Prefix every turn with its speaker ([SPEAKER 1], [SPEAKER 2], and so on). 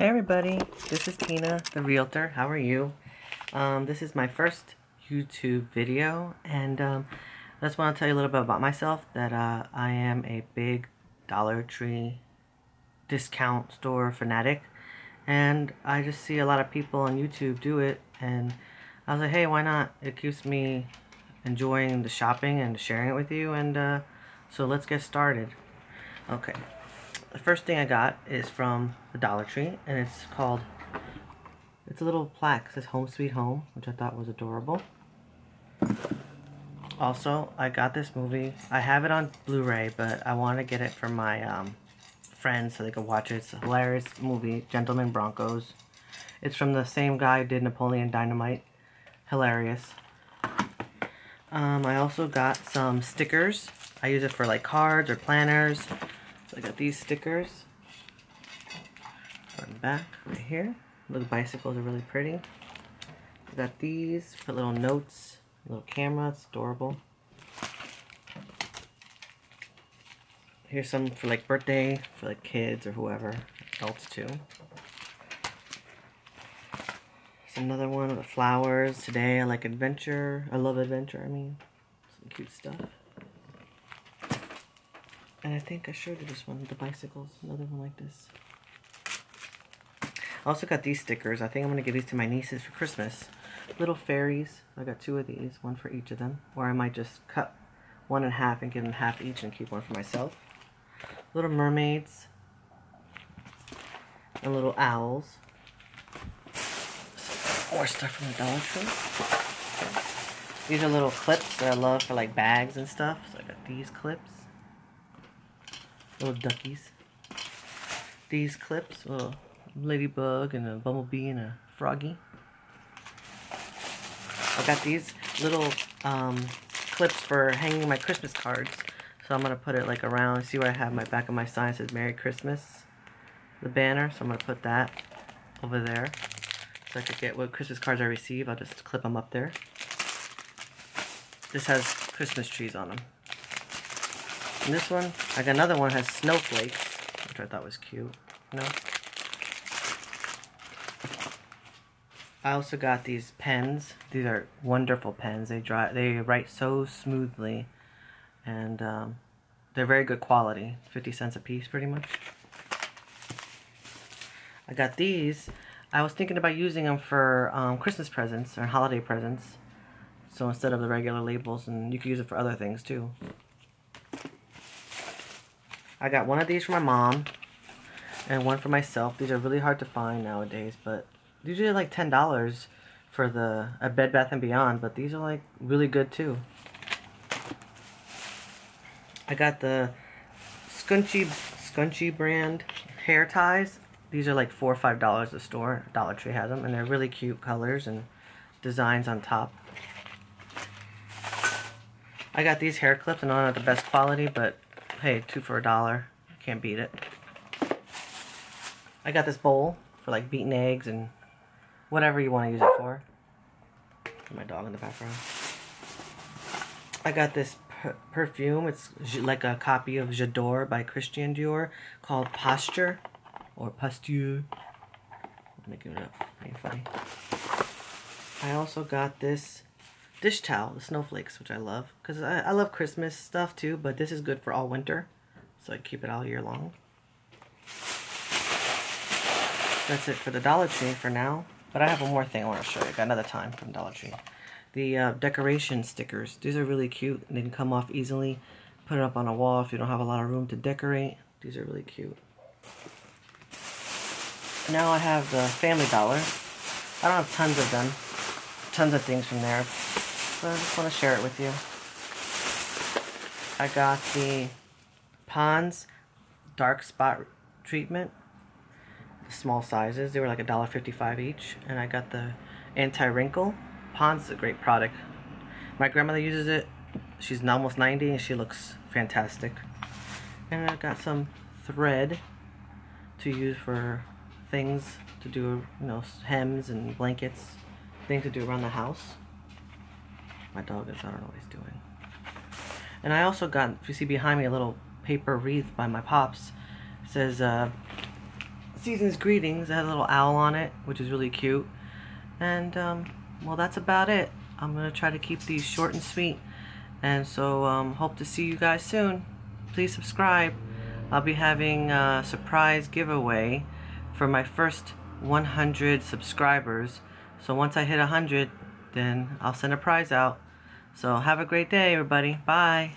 [SPEAKER 1] Hey everybody, this is Tina, the realtor. How are you? Um, this is my first YouTube video, and um, I just want to tell you a little bit about myself, that uh, I am a big Dollar Tree discount store fanatic, and I just see a lot of people on YouTube do it, and I was like, hey, why not? It keeps me enjoying the shopping and sharing it with you, and uh, so let's get started. Okay the first thing I got is from the Dollar Tree, and it's called, it's a little plaque, it says Home Sweet Home, which I thought was adorable. Also, I got this movie, I have it on Blu-ray, but I want to get it for my um, friends so they can watch it. It's a hilarious movie, Gentlemen Broncos. It's from the same guy who did Napoleon Dynamite. Hilarious. Um, I also got some stickers. I use it for like cards or planners. So I got these stickers on the back right here. Little bicycles are really pretty. I got these, put little notes, little camera, it's adorable. Here's some for like birthday, for like kids or whoever, adults too. There's another one with flowers. Today I like adventure. I love adventure, I mean. Some cute stuff. And I think I showed you this one, the bicycles, another one like this. I also got these stickers. I think I'm going to give these to my nieces for Christmas. Little fairies. I got two of these, one for each of them. Or I might just cut one in half and give them half each and keep one for myself. Little mermaids. And little owls. More stuff from the Dollar Tree. These are little clips that I love for like bags and stuff. So I got these clips little duckies. These clips, a ladybug and a bumblebee and a froggy. I got these little um, clips for hanging my Christmas cards. So I'm going to put it like around. See what I have my back of my sign says Merry Christmas. The banner. So I'm going to put that over there. So I could get what Christmas cards I receive. I'll just clip them up there. This has Christmas trees on them. And this one, like another one has snowflakes, which I thought was cute. No. I also got these pens. These are wonderful pens. They dry, they write so smoothly, and um, they're very good quality. 50 cents a piece, pretty much. I got these. I was thinking about using them for um, Christmas presents or holiday presents. So instead of the regular labels, and you can use it for other things too. I got one of these for my mom and one for myself. These are really hard to find nowadays, but usually like $10 for the a Bed Bath & Beyond, but these are like really good too. I got the Scunci Scunci brand hair ties. These are like four or five dollars a store. Dollar Tree has them, and they're really cute colors and designs on top. I got these hair clips, and not the best quality, but hey, two for a dollar. Can't beat it. I got this bowl for like beaten eggs and whatever you want to use it for. My dog in the background. I got this per perfume. It's like a copy of J'adore by Christian Dior called Posture or Posture. I'm making it up. Ain't funny. I also got this dish towel, the snowflakes, which I love. Because I, I love Christmas stuff too, but this is good for all winter. So I keep it all year long. That's it for the Dollar Tree for now. But I have one more thing I want to show you. I got another time from Dollar Tree. The uh, decoration stickers. These are really cute. They can come off easily. Put it up on a wall if you don't have a lot of room to decorate. These are really cute. Now I have the Family Dollar. I don't have tons of them. Tons of things from there. So I just want to share it with you. I got the Pond's Dark Spot Treatment. The small sizes. They were like $1.55 each. And I got the Anti-Wrinkle. Pond's is a great product. My grandmother uses it. She's almost 90 and she looks fantastic. And I got some thread to use for things to do, you know, hems and blankets, things to do around the house. My dog is, I don't know what he's doing. And I also got, if you see behind me, a little paper wreath by my pops. It says, uh, season's greetings. It has a little owl on it, which is really cute. And, um, well, that's about it. I'm going to try to keep these short and sweet. And so, um, hope to see you guys soon. Please subscribe. I'll be having a surprise giveaway for my first 100 subscribers. So once I hit 100, then I'll send a prize out. So have a great day, everybody. Bye.